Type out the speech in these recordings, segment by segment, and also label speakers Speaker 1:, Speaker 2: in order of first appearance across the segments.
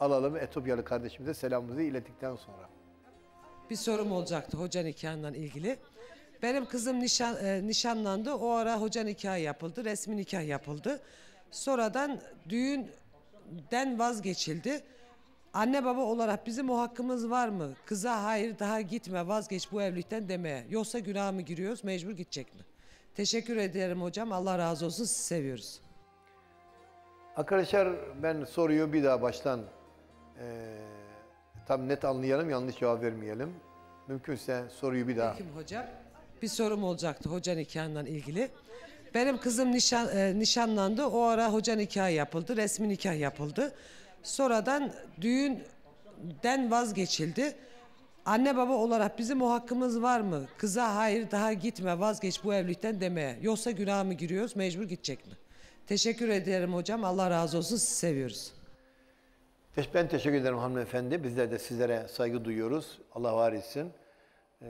Speaker 1: alalım Etopyalı kardeşimize selamımızı ilettikten sonra.
Speaker 2: Bir sorum olacaktı hoca nikahından ilgili. Benim kızım nişan, e, nişanlandı. O ara hoca nikahı yapıldı. Resmi nikah yapıldı. Sonradan düğünden vazgeçildi. Anne baba olarak bizim o hakkımız var mı? Kıza hayır daha gitme vazgeç bu evlilikten demeye. Yoksa günah mı giriyoruz mecbur gidecek mi? Teşekkür ederim hocam. Allah razı olsun. Sizi seviyoruz.
Speaker 1: Arkadaşlar ben soruyu bir daha baştan eee tam net anlayalım, yanlış cevap vermeyelim. Mümkünse soruyu bir daha.
Speaker 2: Peki hocam. Bir sorum olacaktı hoca nikahından ilgili. Benim kızım nişan, e, nişanlandı. O ara hoca nikahı yapıldı. Resmi nikah yapıldı. Sonradan düğünden vazgeçildi. Anne baba olarak bizim o hakkımız var mı? Kıza hayır daha gitme vazgeç bu evlilikten demeye. Yoksa günah mı giriyoruz mecbur gidecek mi? Teşekkür ederim hocam. Allah razı olsun. Sizi seviyoruz.
Speaker 1: Ben teşekkür ederim hanımefendi. Bizler de sizlere saygı duyuyoruz. Allah var etsin. Eee,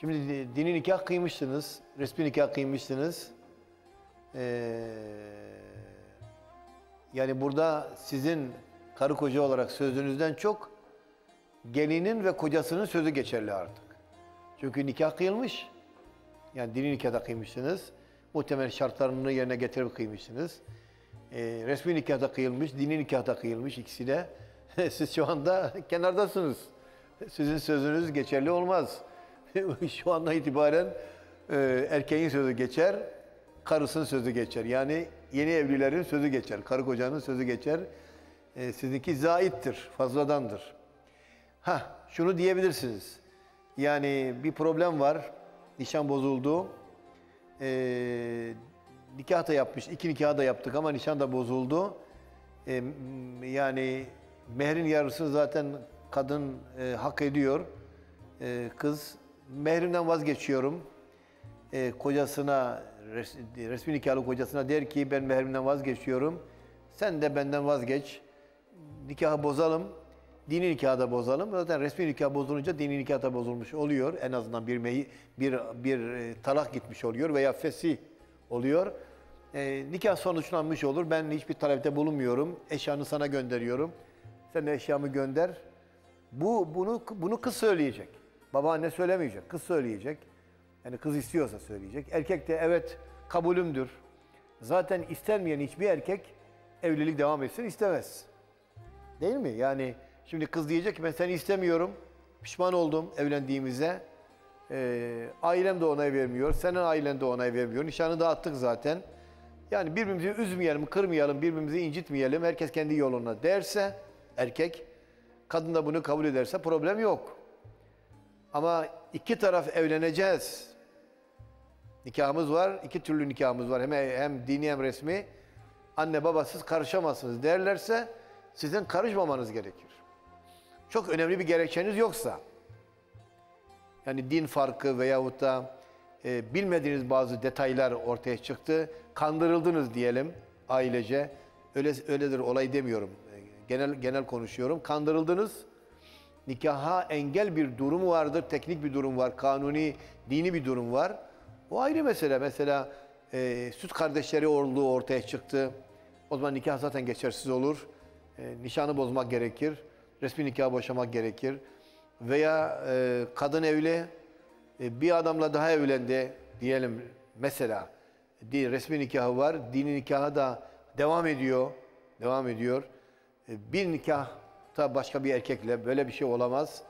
Speaker 1: şimdi di- dini nikah kıymışsınız. Resmi nikah kıymışsınız. Eee, yani burada sizin karı koca olarak sözünüzden çok gelinin ve kocasının sözü geçerli artık. Çünkü nikah kıyılmış. Yani dini nikahda kıymışsınız. Muhtemel şartlarını yerine getirip kıymışsınız. Ee, resmi nikahda kıyılmış, dini nikahda kıyılmış ikisi de. Siz şu anda kenardasınız. Sizin sözünüz geçerli olmaz. şu anda itibaren e, erkeğin sözü geçer, karısının sözü geçer. Yani yeni evlilerin sözü geçer, karı kocanın sözü geçer. E, sizinki zaittir, fazladandır. Ha, şunu diyebilirsiniz. Yani bir problem var, nişan bozuldu. Ee, nikah da yapmış, iki nikah da yaptık ama nişan da bozuldu. M- yani mehrin yarısını zaten kadın e, hak ediyor. Ee, kız, mehrimden vazgeçiyorum. Ee, kocasına, res, resmi nikahlı kocasına der ki ben mehrimden vazgeçiyorum. Sen de benden vazgeç. Nikahı bozalım. Dini nikahı da bozalım. Zaten resmi nikah bozulunca dini nikah da bozulmuş oluyor. En azından bir meyi, bir bir e, talak gitmiş oluyor veya fesih oluyor. E, nikah sonuçlanmış olur. Ben hiçbir talepte bulunmuyorum. Eşyanı sana gönderiyorum. Sen de eşyamı gönder. Bu bunu bunu kız söyleyecek. Baba anne söylemeyecek. Kız söyleyecek. Yani kız istiyorsa söyleyecek. Erkek de evet kabulümdür. Zaten istenmeyen hiçbir erkek evlilik devam etsin istemez. Değil mi? Yani şimdi kız diyecek ki ben seni istemiyorum. Pişman oldum evlendiğimize. Ee, ailem de onay vermiyor. Senin ailen de onay vermiyor. Nişanı dağıttık zaten. Yani birbirimizi üzmeyelim, kırmayalım, birbirimizi incitmeyelim. Herkes kendi yoluna derse erkek, kadın da bunu kabul ederse problem yok. Ama iki taraf evleneceğiz. Nikahımız var, iki türlü nikahımız var. Hem, hem dini hem resmi. Anne babasız karışamazsınız derlerse sizin karışmamanız gerekir. Çok önemli bir gerekçeniz yoksa, yani din farkı veyahut da e, bilmediğiniz bazı detaylar ortaya çıktı, kandırıldınız diyelim ailece. Öyle öyledir olay demiyorum. E, Genel genel konuşuyorum. Kandırıldınız. Nikaha engel bir durum vardır, teknik bir durum var, kanuni, dini bir durum var. O ayrı mesele. Mesela e, süt kardeşleri olduğu ortaya çıktı. O zaman nikah zaten geçersiz olur. E, nişanı bozmak gerekir. Resmi nikahı boşamak gerekir. Veya e, kadın evli bir adamla daha evlendi diyelim mesela. Resmi nikahı var, dini nikahı da devam ediyor. Devam ediyor. E, Bir nikahta başka bir erkekle böyle bir şey olamaz.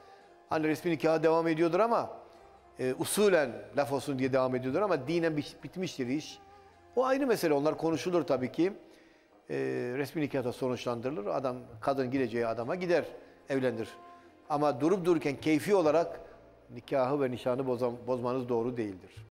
Speaker 1: Hani resmi nikahı devam ediyordur ama e, usulen laf olsun diye devam ediyordur ama dinen bi- bitmiştir iş. O ayrı mesele. Onlar konuşulur tabii ki. E, resmi nikahta sonuçlandırılır. Adam kadın gideceği adama gider, evlenir. Ama durup dururken keyfi olarak nikahı ve nişanı bozan- bozmanız doğru değildir.